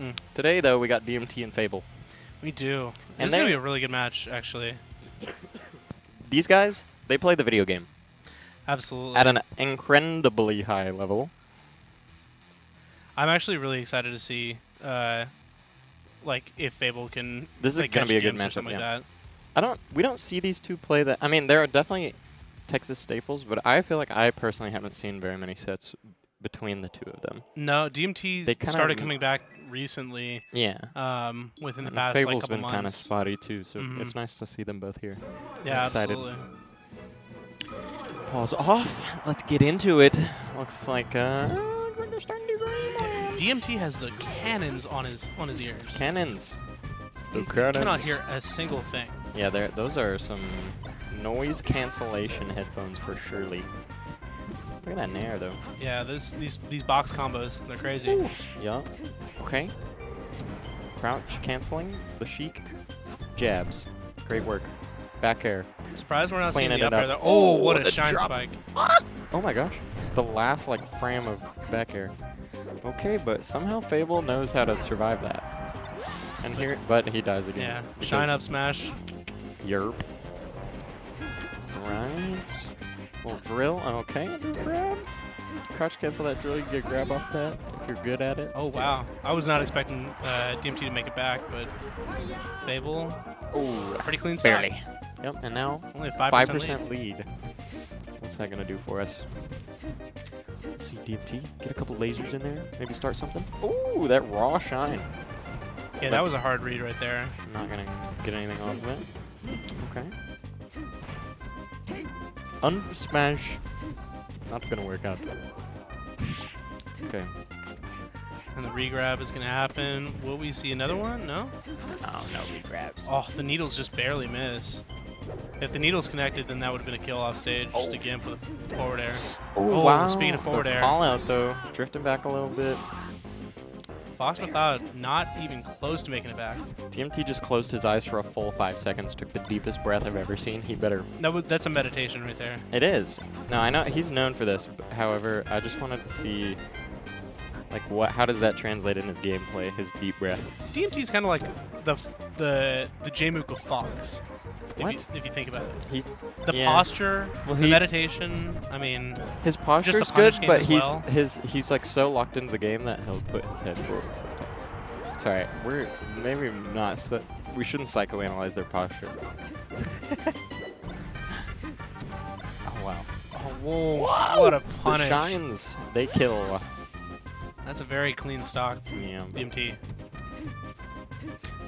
Mm. Today, though, we got DMT and Fable. We do. And this is gonna they- be a really good match, actually. These guys, they play the video game Absolutely. at an incredibly high level. I'm actually really excited to see, uh, like, if Fable can. This is like, gonna catch be a good matchup, yeah. Like that. I don't. We don't see these two play that. I mean, there are definitely Texas staples, but I feel like I personally haven't seen very many sets between the two of them. No, DMT's started coming back recently. Yeah. Um, within the And past Fable's like couple been kind of spotty too, so Mhm. it's nice to see them both here. yeah, excited. absolutely. Pause off. Let's get into it. Looks like uh, looks like they're starting to do. DMT has the cannons on his on his ears. Cannons. The You cannot hear a single thing. Yeah. Those are some noise cancellation headphones for surely. Look at that nair though. Yeah, this these these Fox combos, they're crazy. Yeah. Okay. Crouch canceling the Sheik jabs. Great work. Back air. Surprised we're not seeing the up there. Oh, Oh, what a shine drop. spike. Oh my gosh. The last like frame of back air. Okay, but somehow Fable knows how to survive that. And here, but he dies again. Yeah, shine up smash. Yerp. Right. Little drill. Okay, do a grab. Crouch cancel that drill. You get a grab off that if you're good at it. Oh wow, I was not expecting uh, DMT to make it back, but Fable, Oh, pretty clean start. barely. Yep, and now Only a five five percent. percent lead. What's that gonna do for us? Let's see DMT. Get a couple lasers in there. Maybe start something. Ooh, that raw shine. Yeah, that was a hard read right there. I'm not gonna get anything off of it. Okay. Unsmash. Not gonna work out. Okay. And the regrab is gonna happen. Will we see another one? No. Oh no, regrabs. Oh, the needles just barely miss. If the needle's connected, then that would have been a kill off stage. Just a oh. gimp with forward air. Oh, Oh, wow. speaking of forward the air. Call out though, drifting back a little bit. Fox McCloud not even close to making it back. DMT just closed his eyes for a full five seconds, took the deepest breath I've ever seen. He better. That was that's a meditation right there. It is. No, I know he's known for this. However, I just wanted to see, like, what? How does that translate in his gameplay? His deep breath. DMT is kind of like the the the Jmook of Fox. If What? you, if you think about it, He's the Yeah. posture, Well, the meditation. I mean, his posture is good, but he's well. his he's like so locked into the game that he'll put his head forward sometimes. It's alright. We're maybe not. So, we shouldn't psychoanalyze their posture. oh wow. oh, whoa, what a punish! The punish! shines they kill. That's a very clean stock from Yeah. DMT.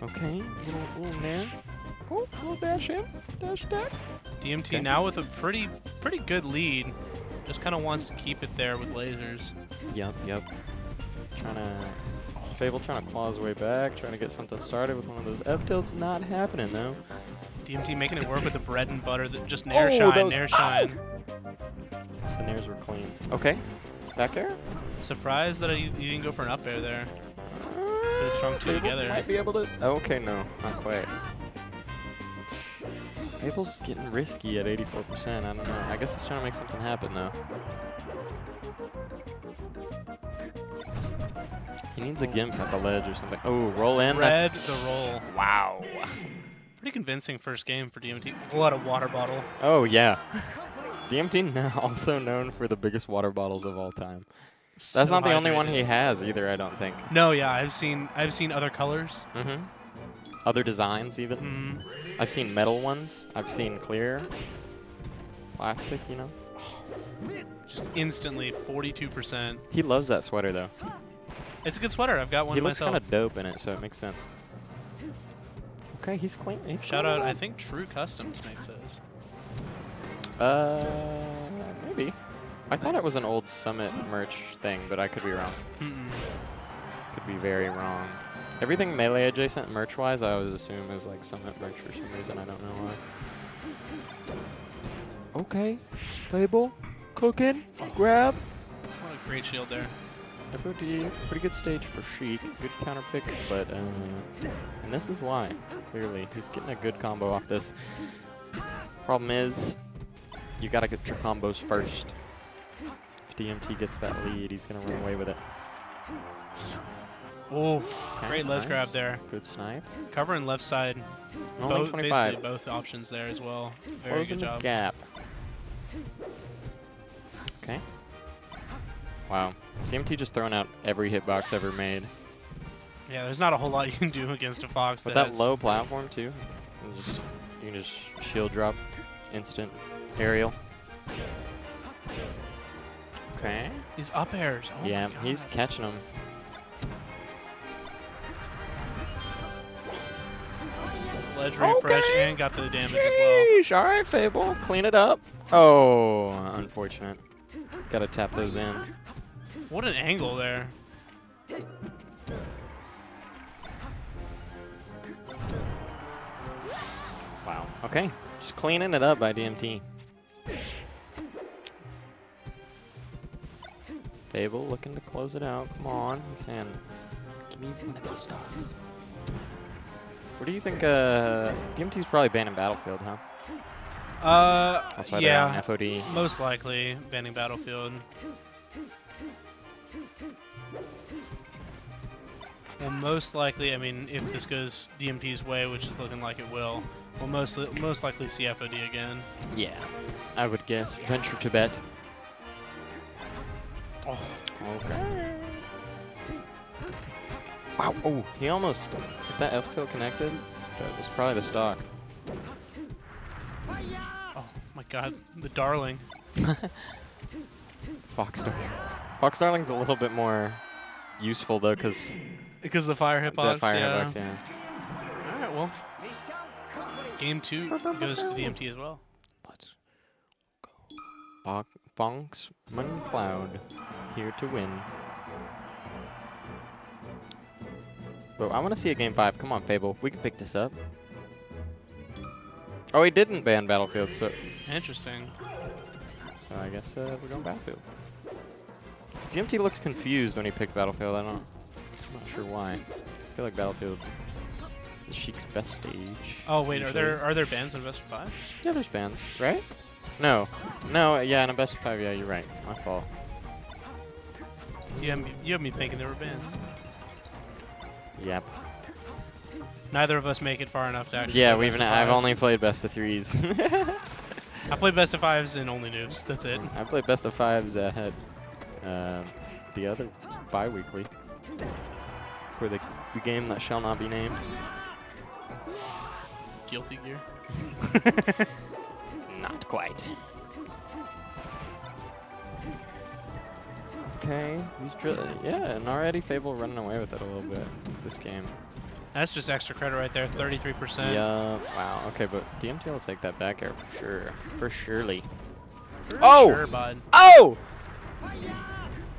Okay. Little little nair. Oh, little dash in, dash dash. DMT Okay. now with a pretty pretty good lead. Just kind of wants to keep it there with lasers. Yep, yep. Trying to. Fable trying to claw his way back, trying to get something started with one of those F tilts. Not happening though. DMT making it work with the bread and butter that just nair Oh, shine, nair ow! shine. The nairs were clean. Okay. Back air. Surprised that you, you didn't go for an up air there. Uh, strong two Fable together. Might be able to. Okay, no, not quite. Fable's getting risky at 84%. I don't know. I guess he's trying to make something happen though. He needs a gimp at the ledge or something. Oh, roll in. Read that's the roll. Wow. Pretty convincing first game for DMT. What a water bottle. Oh yeah. DMT now also known for the biggest water bottles of all time. That's So not the only one he has either. I don't think. No, yeah, I've seen I've seen other colors. Mm-hmm. Other designs even. Mm, I've seen metal ones. I've seen clear. Plastic, you know. just instantly 42%. He loves that sweater though. It's a good sweater. I've got one he looks kind of dope in it, so it makes sense. Okay, he's clean. He's Shout clean out, I think True Customs makes those. Uh, maybe. I thought it was an old Summit merch thing, but I could be wrong. Mm-mm. Could be very wrong. Everything melee adjacent merch wise, I always assume is like Summit merch for some reason. I don't know why. Okay, Fable, cooking, grab. What a great shield there. FOD, pretty good stage for Sheik. Good counter pick, but uh, and this is why. Clearly, he's getting a good combo off this. Problem is, you gotta get your combos first. If DMT gets that lead, he's gonna run away with it. Oh, great ledge nice. grab there. Good snipe. Covering left side. Only both, 25. Basically both options there as well. Very Closing good the job. gap. Okay. Wow. DMT just throwing out every hitbox ever made. Yeah, there's not a whole lot you can do against a fox But that, that low platform too, you, just, you can just shield drop, instant aerial. Okay. These up airs. Oh my yeah, he's catching them. Ledge refresh Okay. and got the damage as well. Sheesh. All right, Fable, clean it up. Oh, unfortunate. Got to tap those in. What an angle there. Wow. Okay, just cleaning it up by DMT. Fable looking to close it out. Come on, he's saying, give me one of these stars. What do you think? Uh, DMT's probably banning Battlefield, huh? Uh, That's why yeah, they're on FOD. most likely banning Battlefield. Well, most likely, I mean, if this goes DMT's way, which is looking like it will, we'll most li- most likely see FOD again. Yeah, I would guess. Venture to bet. Oh, Okay. Wow. Oh, he almost. If that F tilt connected, that was probably the stock. oh my God, the darling. Fox Darling. Fox Darling's a little bit more useful though, because Because the fire hitbox. the fire yeah. hitbox, yeah. All right, well, game two goes to DMT as well. Let's go. Bonk, Bonksman Cloud, here to win. But I want to see a game five. Come on, Fable. We can pick this up. Oh, he didn't ban Battlefield, so Interesting. so I guess uh, we're going Battlefield. DMT looked confused when he picked Battlefield. I don't, I'm not sure why. I feel like Battlefield is Sheik's best stage. Oh wait, are there are there bans in best of five? Yeah, there's bans, right? No, no, yeah, in a best of five, yeah, you're right. My fault. You have me, you have me thinking there were bans. Yep. Neither of us make it far enough to actually. Yeah, we've. best N- of I've only played best of threes. I played best of fives and only noobs. That's it. I played best of fives ahead. Um, the other bi-weekly for the, the game that shall not be named. Guilty gear. Not quite. Okay, he's drill- yeah, and already Fable running away with it a little bit this game. That's just extra credit right there. Thirty-three percent. Yeah, wow, okay, but DMT will take that back air for sure. For surely. For Oh! Sure, bud. Oh!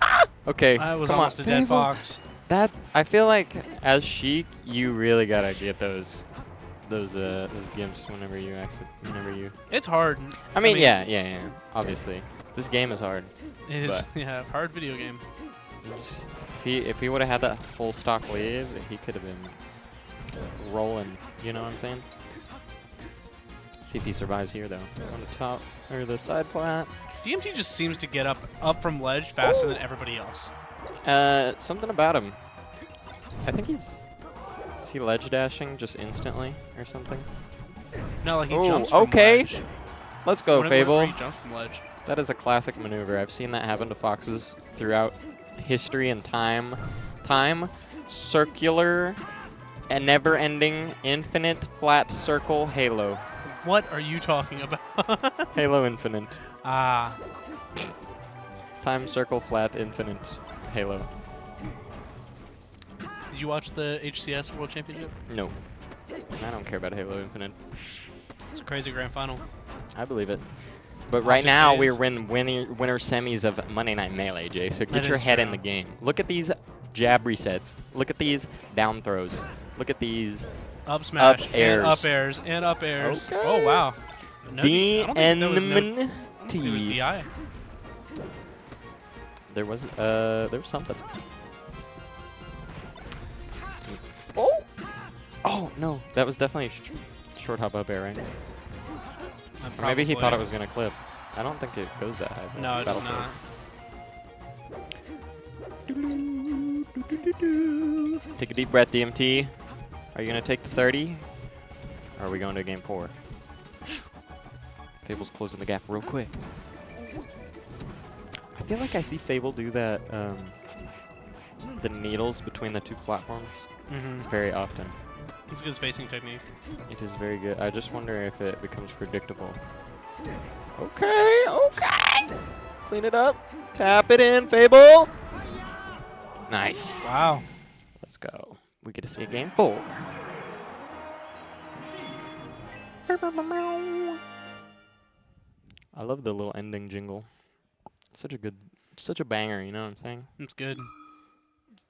Ah! Okay, That was come almost on. a dead Fable. fox. That I feel like as Sheik, you really gotta get those, those uh those gimps whenever you exit, whenever you. It's hard. I mean, yeah, yeah, yeah. Obviously, this game is hard. It is. Yeah, hard video game. Just- if he if he would have had that full stock lead, he could have been rolling. You know what I'm saying? See if he survives here though. On the top or the side plat. DMT just seems to get up up from ledge faster than everybody else. Uh, something about him. I think he's. Is he ledge dashing just instantly or something? No, like he Oh, jumps okay. ledge. Let's go, Fable. he jumps from ledge. That is a classic maneuver. I've seen that happen to foxes throughout history and time. Time, circular, and never-ending, infinite, flat circle halo. What are you talking about? Halo Infinite. ah, Time, circle, flat, infinite, halo. did you watch the HCS World Championship? No. I don't care about Halo Infinite. It's a crazy grand final. I believe it. But right now we're in winner, winner semis of Monday Night Melee, Jay. So get That your head in the game. Look at these jab resets. Look at these down throws. Look at these Up smash, and airs. up airs, and up airs. Okay. Oh wow. No, D- I there was no- I don't think there was DI. There was uh there was something. Oh. Oh no, that was definitely sh short hop up air, right? Maybe he thought it was gonna clip. I don't think it goes that high. No, it does not. Take a deep breath, DMT. Are you going to take the 30? Or are we going to game four? Fable's closing the gap real quick. I feel like I see Fable do that, um, the needles between the two platforms Mm-hmm. very often. It's a good spacing technique. It is very good. I just wonder if it becomes predictable. Okay, okay. Clean it up. Tap it in, Fable. Nice. Wow. Let's go. We get to see a game four. I love the little ending jingle. Such a good, such a banger. You know what I'm saying? It's good.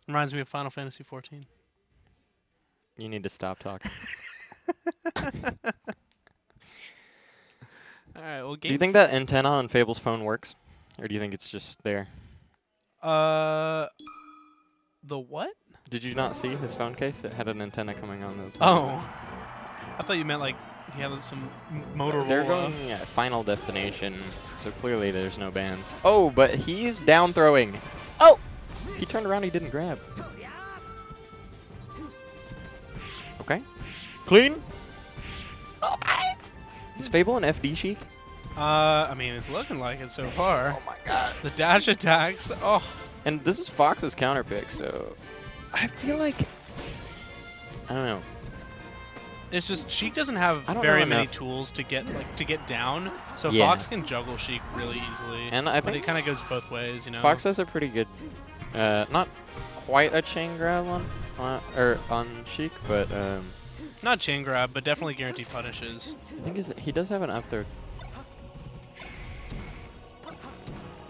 Reminds me of Final Fantasy 14. You need to stop talking. All right. Well, do you think that antenna on Fable's phone works, or do you think it's just there? Uh, the what? Did you not see his phone case? It had an antenna coming on the. Oh, I thought you meant like he had some Motorola. They're going at Final Destination, so clearly there's no bands. Oh, but he's down throwing. Oh! He turned around, he didn't grab. Clean. Okay. Is Fable an FD Sheik? Uh, I mean, it's looking like it so far. Oh my god. The dash attacks. Oh, And this is Fox's counter pick, so I feel like I don't know. it's just Sheik doesn't have very many enough. tools to get like to get down. So Yeah. Fox can juggle Sheik really easily. And I but think it kind of goes both ways, you know. Fox has a pretty good, uh, not quite a chain grab on, uh, or on Sheik, but um, Not chain grab, but definitely guaranteed punishes. I think he does have an up there.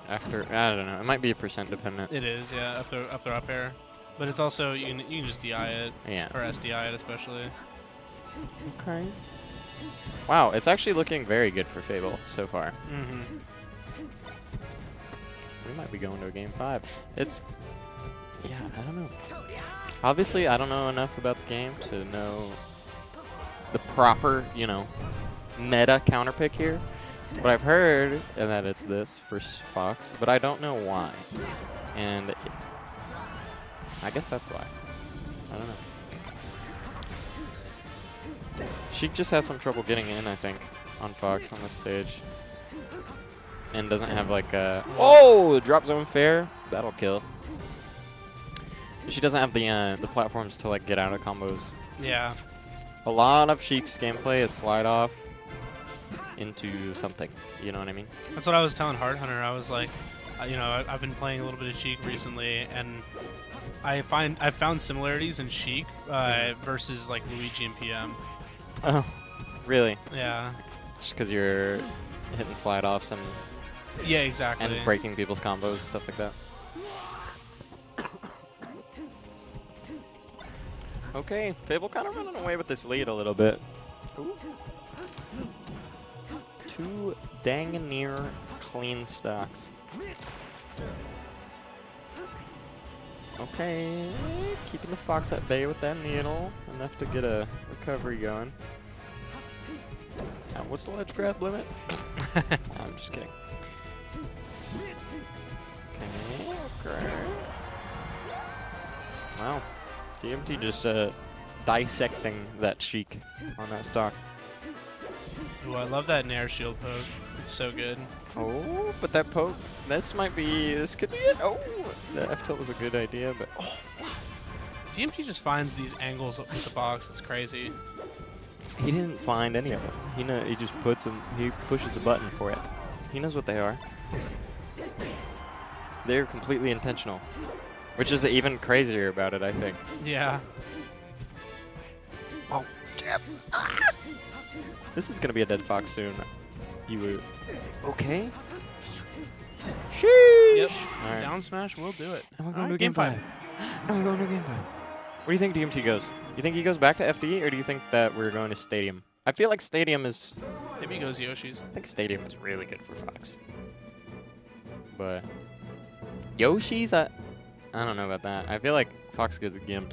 After I don't know, it might be a percent dependent. It is, yeah, up there, up there, up air. But it's also you can you can just DI it Yeah. or SDI it especially. Okay. Wow, it's actually looking very good for Fable so far. Mm-hmm. We might be going to a game five. It's yeah, I don't know. Obviously, I don't know enough about the game to know the proper, you know, meta counter pick here. But I've heard and that it's this for Fox, but I don't know why. And it, I guess that's why. I don't know. She just has some trouble getting in, I think, on Fox on this stage. And doesn't have like a oh the drop zone fair that'll kill. She doesn't have the uh, the platforms to like get out of combos. Yeah. A lot of Sheik's gameplay is slide off into something. You know what I mean? That's what I was telling Heart Hunter. I was like, uh, you know, I've been playing a little bit of Sheik recently, and I find I found similarities in Sheik uh, versus like Luigi and PM. Oh, really? Yeah. Just because you're hitting slide offs and Yeah, exactly. and breaking people's combos, stuff like that. Okay, Fable kind of running away with this lead a little bit. Ooh. Two dang near clean stocks. Okay, keeping the fox at bay with that needle, enough to get a recovery going. Now, what's the ledge grab limit? I'm just kidding. DMT just uh, dissecting that Sheik on that stock. Ooh, I love that Nair shield poke. It's so good. Oh, but that poke, this might be, this could be it. Oh, the F tilt was a good idea, but oh, DMT just finds these angles up with the Fox. It's crazy. he didn't find any of them. He know, he just puts them, he pushes the button for it. He knows what they are. They're completely intentional, which is even crazier about it, I think. Yeah. Oh, jab. Ah! This is gonna be a dead fox soon. You would. Okay. Sheesh. Yep. All right. Down smash We'll do it. And we're All going right, to game five. And we're going to game five. What do you think DMT goes? You think he goes back to FD, or do you think that we're going to Stadium? I feel like Stadium is. Maybe he goes Yoshi's. I think Stadium is really good for Fox. But Yoshi's, I, I don't know about that. I feel like Fox gets gimped.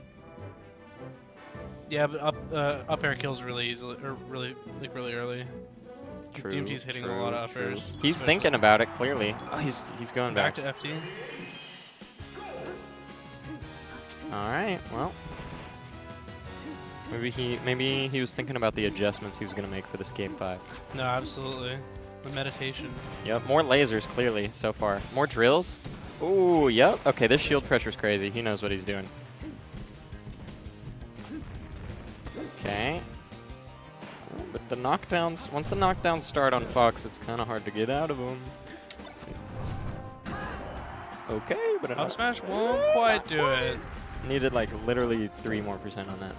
Yeah, but up uh, up air kills really easily, or really like really early. True. DMT's hitting a lot of true. uppers, He's thinking about it clearly. Oh, he's he's going Back back. to FD. All right. Well, maybe he maybe he was thinking about the adjustments he was gonna make for this game five. No, absolutely. The meditation. Yep. More lasers clearly so far. More drills. Ooh. Yep. Okay. This shield pressure's crazy. He knows what he's doing. Okay. Oh, But the knockdowns, once the knockdowns start on Fox, it's kind of hard to get out of them. Okay, but Up smash won't quite do it. Needed like literally three more percent on that.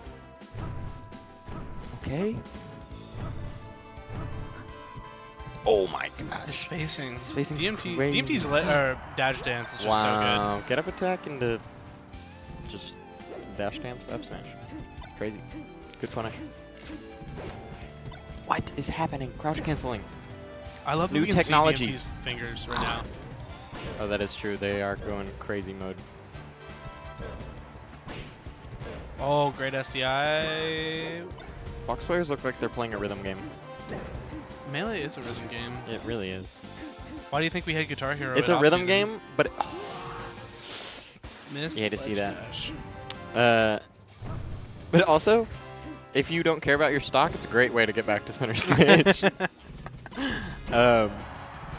Okay. Oh my The gosh. Uh, spacing. Spacing's DMT, crazy. DMT's le- or dash dance is just so good. wow. Get up attack into just dash dance up smash. Crazy. Good punish. What is happening? Crouch canceling. I love that New we see technology. DMT's fingers right now. Oh, that is true. They are going crazy mode. Oh, great SDI. Fox players look like they're playing a rhythm game. Melee is a rhythm game. It really is. Why do you think we had Guitar Hero? It's a rhythm game, but Missed You hate to see that. dash. Uh, but also, if you don't care about your stock, it's a great way to get back to center stage. um,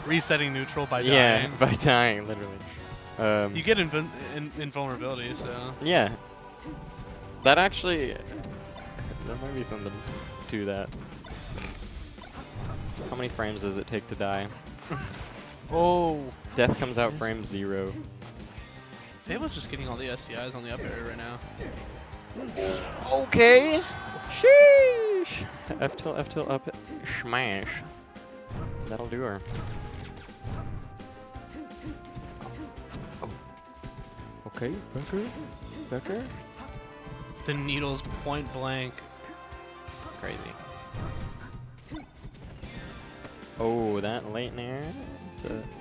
Resetting neutral by dying. yeah, by dying, literally. Um, You get invul- in- invulnerability, so. yeah. That actually, there might be something to that. How many frames does it take to die? Oh. Death comes out frame zero. Fable's just getting all the SDIs on the up air right now. Okay. Sheesh. F till F till up smash. That'll do her. Oh. Okay, Becker. Becker. The needles point blank. Crazy. Oh, that late in air.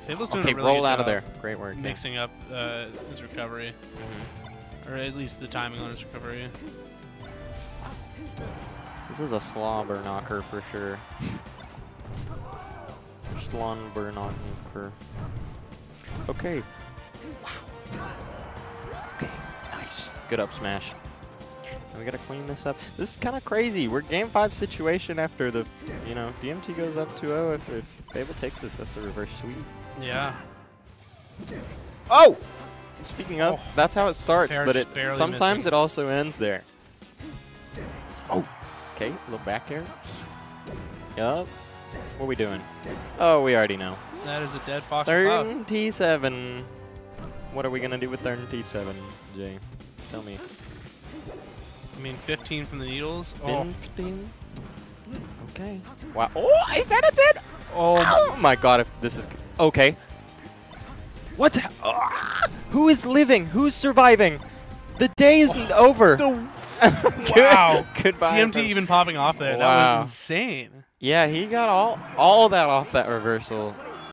Fable's doing Okay, a really roll good out of there. Great work. yeah. Mixing up uh, his recovery, Mhm. or at least the timing on his recovery. This is a slobber knocker for sure. Slobber knocker. Okay. Wow. Okay, nice. Good up smash. We gotta clean this up. This is kind of crazy. We're game five situation after the, you know, DMT goes up 2-0. If, if Fable takes this, that's a reverse sweep. Yeah. Oh! Speaking of, Oh. that's how it starts, Fair but it sometimes missing. it also ends there. Oh, okay, a little back air. Yup. What are we doing? Oh, we already know. That is a dead Fox Cloud. 37. What are we gonna do with 37, Jay? Tell me. I mean, 15 from the needles. Oh, 15? Okay. Wow. Oh, is that a dead? oh Oh my god, if this is okay. What? the- Ah! who is living? Who's surviving? The day is over. Good- wow. Goodbye. DMT even popping off there. That Wow. was insane. yeah, he got all all that off that reversal.